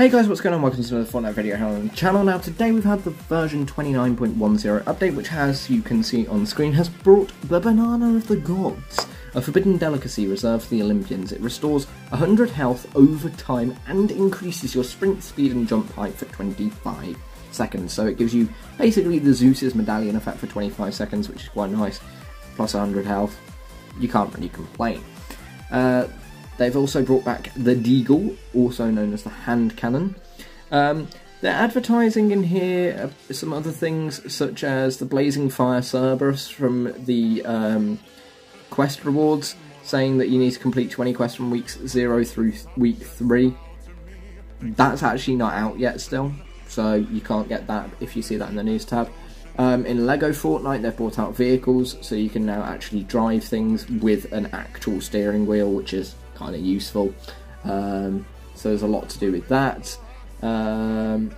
Hey guys, what's going on? Welcome to another Fortnite video here on the channel. Now today we've had the version 29.10 update, which as you can see on screen has brought the Banana of the Gods, a forbidden delicacy reserved for the Olympians. It restores 100 health over time and increases your sprint speed and jump height for 25 seconds. So it gives you basically the Zeus's medallion effect for 25 seconds, which is quite nice, plus 100 health. You can't really complain. Uh, They've also brought back the Deagle, also known as the hand cannon. Um, they're advertising in here uh, some other things, such as the Blazing Fire Cerberus from the um, quest rewards, saying that you need to complete 20 quests from weeks 0 through week 3. That's actually not out yet still, so you can't get that if you see that in the news tab. Um, in Lego Fortnite, they've brought out vehicles, so you can now actually drive things with an actual steering wheel, which is kind of useful. Um, so there's a lot to do with that. Um,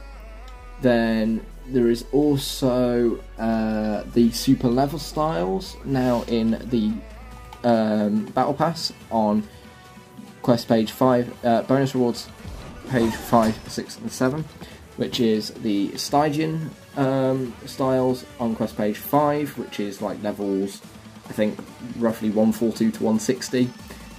then there is also uh, the super level styles now in the um, battle pass on quest page 5 uh, bonus rewards page 5 6 and 7 which is the Stygian um, styles on quest page 5 which is like levels I think roughly 142 to 160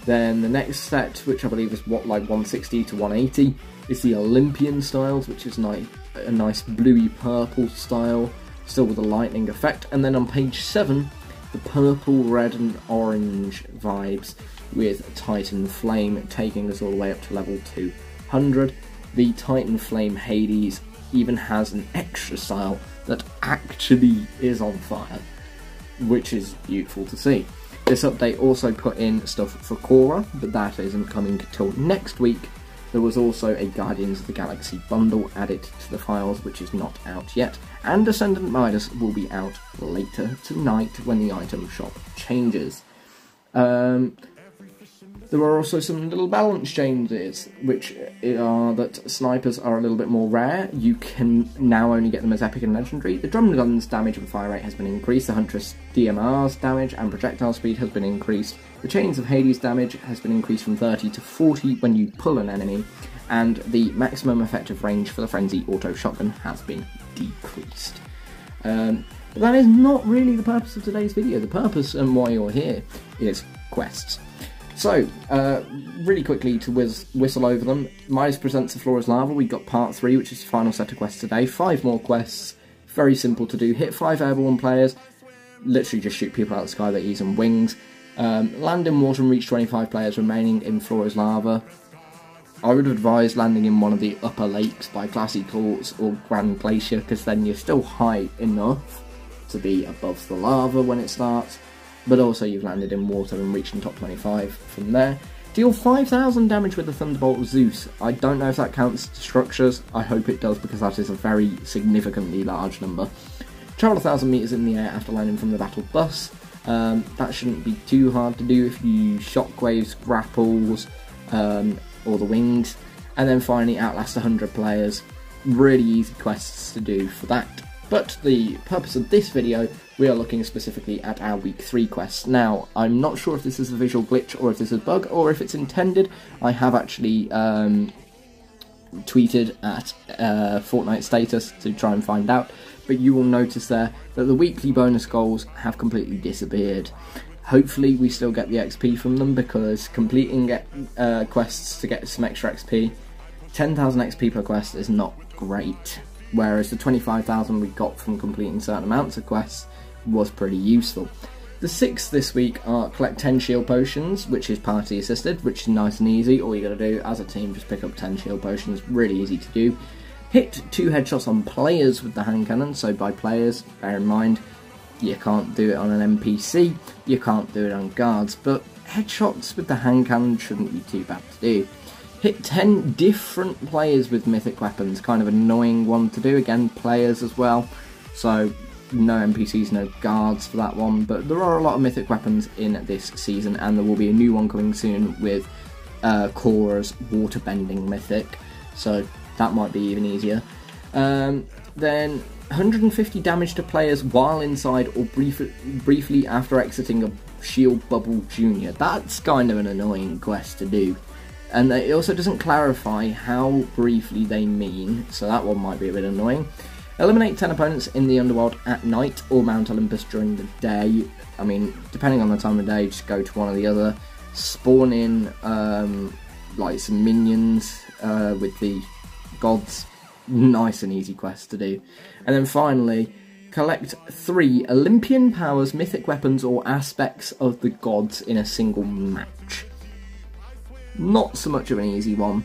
then the next set, which I believe is what like 160 to 180, is the Olympian styles, which is nice, a nice bluey purple style, still with a lightning effect. And then on page 7, the purple, red, and orange vibes with Titan Flame taking us all the way up to level 200. The Titan Flame Hades even has an extra style that actually is on fire, which is beautiful to see. This update also put in stuff for Korra, but that isn't coming till next week. There was also a Guardians of the Galaxy bundle added to the files, which is not out yet, and Ascendant Midas will be out later tonight when the item shop changes. Um, there are also some little balance changes, which are that snipers are a little bit more rare. You can now only get them as epic and legendary. The drum gun's damage and fire rate has been increased. The Huntress DMR's damage and projectile speed has been increased. The Chains of Hades damage has been increased from 30 to 40 when you pull an enemy. And the maximum effective range for the Frenzy Auto Shotgun has been decreased. Um, but that is not really the purpose of today's video. The purpose and why you're here is quests. So, uh, really quickly to whiz, whistle over them, Midas presents the floor as lava. We've got part three, which is the final set of quests today. Five more quests, very simple to do. Hit five airborne players, literally just shoot people out of the sky that use some wings. Um, land in water and reach 25 players remaining in Floor is Lava. I would advise landing in one of the upper lakes by Classy Courts or Grand Glacier because then you're still high enough to be above the lava when it starts but also you've landed in water and reaching top 25 from there. Deal 5,000 damage with the Thunderbolt Zeus. I don't know if that counts to structures, I hope it does because that is a very significantly large number. Travel 1,000 metres in the air after landing from the battle bus. Um, that shouldn't be too hard to do if you use shockwaves, grapples, um, or the wings. And then finally outlast 100 players. Really easy quests to do for that. But the purpose of this video, we are looking specifically at our week 3 quests. Now, I'm not sure if this is a visual glitch or if this is a bug or if it's intended. I have actually um, tweeted at uh, Fortnite status to try and find out, but you will notice there that the weekly bonus goals have completely disappeared. Hopefully we still get the XP from them because completing uh, quests to get some extra XP, 10,000 XP per quest is not great whereas the 25,000 we got from completing certain amounts of quests was pretty useful. The six this week are collect 10 shield potions, which is party assisted, which is nice and easy. All you gotta do as a team, just pick up 10 shield potions, really easy to do. Hit two headshots on players with the hand cannon, so by players, bear in mind, you can't do it on an NPC, you can't do it on guards, but headshots with the hand cannon shouldn't be too bad to do. Hit 10 different players with mythic weapons, kind of annoying one to do. Again, players as well, so no NPCs, no guards for that one. But there are a lot of mythic weapons in this season, and there will be a new one coming soon with uh, Korra's waterbending mythic, so that might be even easier. Um, then 150 damage to players while inside or brief, briefly after exiting a shield bubble junior. That's kind of an annoying quest to do. And it also doesn't clarify how briefly they mean, so that one might be a bit annoying. Eliminate 10 opponents in the Underworld at night or Mount Olympus during the day. I mean, depending on the time of day, just go to one or the other. Spawn in um, like some minions uh, with the gods. Nice and easy quest to do. And then finally, collect three Olympian powers, mythic weapons, or aspects of the gods in a single match. Not so much of an easy one,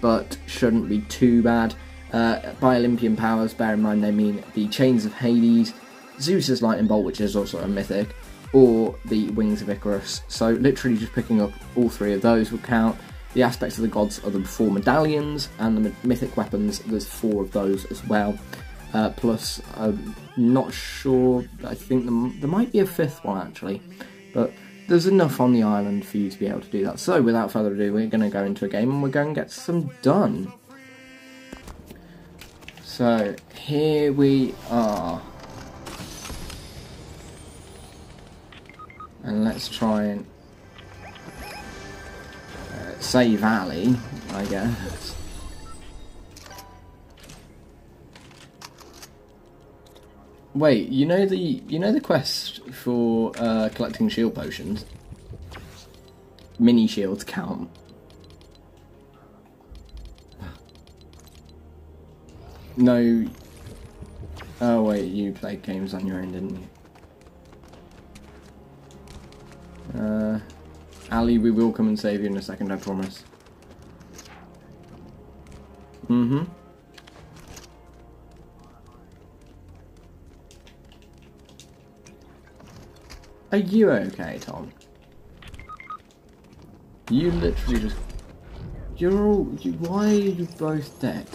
but shouldn't be too bad. Uh, by Olympian powers, bear in mind they mean the Chains of Hades, Zeus's Lightning Bolt, which is also a mythic, or the Wings of Icarus. So literally just picking up all three of those would count. The aspects of the gods are the four medallions, and the mythic weapons, there's four of those as well. Uh, plus, I'm not sure, I think there might be a fifth one actually, but there's enough on the island for you to be able to do that. So, without further ado, we're going to go into a game and we're going to get some done. So, here we are. And let's try and uh, save Ali, I guess. Wait, you know the you know the quest for uh, collecting shield potions? Mini shields count. No. Oh wait, you played games on your own, didn't you? Uh, Ali, we will come and save you in a second, I promise. Mm-hmm. Are you okay, Tom? You literally just... You're all... You, why are you both dead?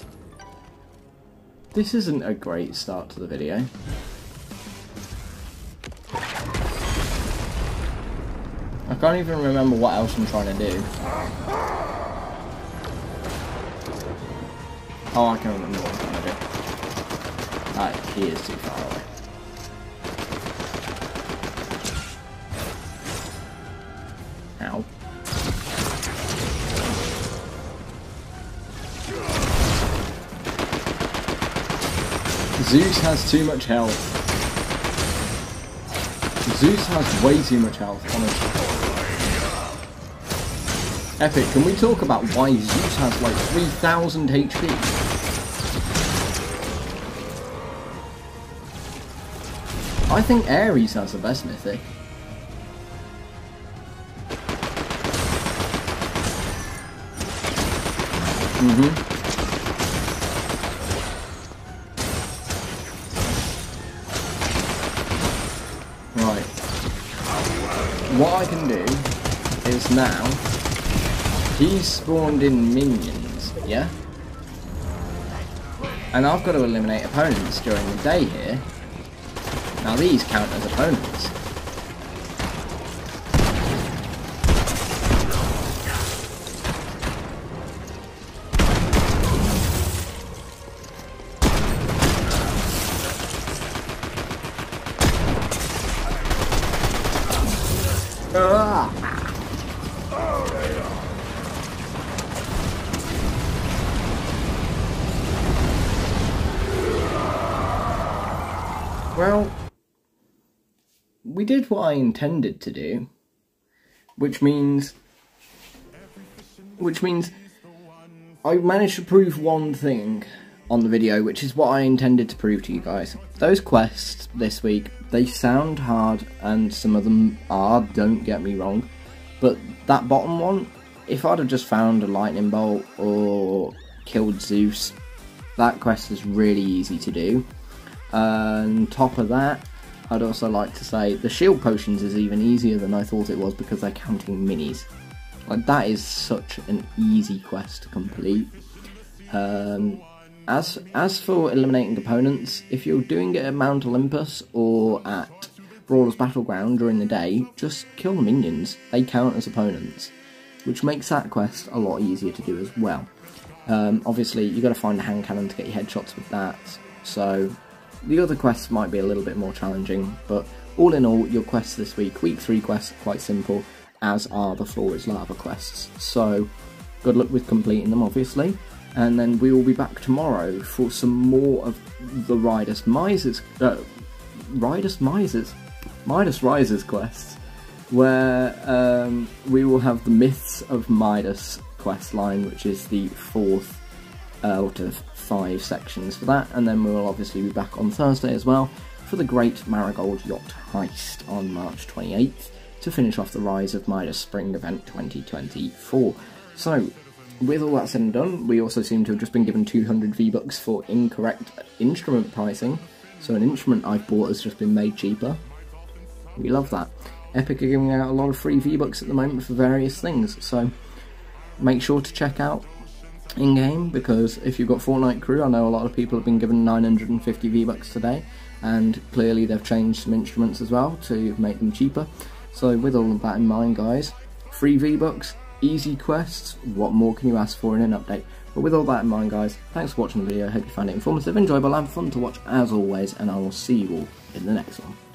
This isn't a great start to the video. I can't even remember what else I'm trying to do. Oh, I can remember what I'm trying to do. He is too far away. Zeus has too much health. Zeus has way too much health, honestly. Epic, can we talk about why Zeus has like 3000 HP? I think Ares has the best mythic. Mm-hmm. What I can do is now, he's spawned in minions, yeah? And I've got to eliminate opponents during the day here. Now these count as opponents. Well, we did what I intended to do, which means, which means I managed to prove one thing on the video, which is what I intended to prove to you guys. Those quests this week, they sound hard, and some of them are, don't get me wrong, but that bottom one, if I'd have just found a lightning bolt or killed Zeus, that quest is really easy to do. And top of that, I'd also like to say the shield potions is even easier than I thought it was because they're counting minis. Like that is such an easy quest to complete. Um, as as for eliminating opponents, if you're doing it at Mount Olympus or at Brawler's Battleground during the day, just kill the minions. They count as opponents, which makes that quest a lot easier to do as well. Um, obviously, you've got to find a hand cannon to get your headshots with that, so the other quests might be a little bit more challenging, but all in all, your quests this week, week 3 quests, quite simple, as are the Floor is Lava quests. So, Good luck with completing them, obviously. And then we will be back tomorrow for some more of the Riders Mises, uh, Riders Mises, Midas Rises quests, where um, we will have the Myths of Midas quest line, which is the fourth out of five sections for that, and then we'll obviously be back on Thursday as well for the Great Marigold Yacht Heist on March 28th to finish off the Rise of Midas Spring Event 2024. So, with all that said and done, we also seem to have just been given 200 V-Bucks for incorrect instrument pricing, so an instrument I've bought has just been made cheaper. We love that. Epic are giving out a lot of free V-Bucks at the moment for various things, so make sure to check out in-game because if you've got Fortnite Crew, I know a lot of people have been given 950 V-Bucks today and clearly they've changed some instruments as well to make them cheaper. So with all of that in mind guys, free V-Bucks, easy quests, what more can you ask for in an update? But with all that in mind guys, thanks for watching the video, I hope you found it informative, enjoyable and fun to watch as always and I will see you all in the next one.